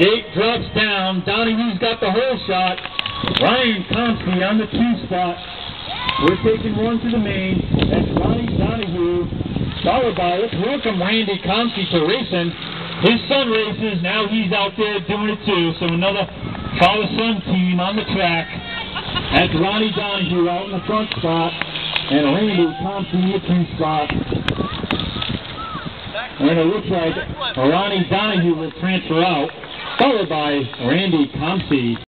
Gate drops down. Donahue's got the hole shot. Ryan Comsky on the two spot. We're taking one to the main. That's Ronnie Donahue. Followed by, let's welcome Randy Comsky to racing. His son races. Now he's out there doing it too. So another father-son team on the track. That's Ronnie Donahue out in the front spot. And Randy Comsky in the two spot. And it looks like Ronnie Donahue will transfer out, followed by Randy Comsky.